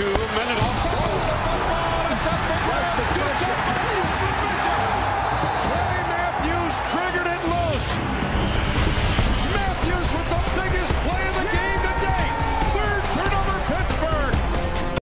two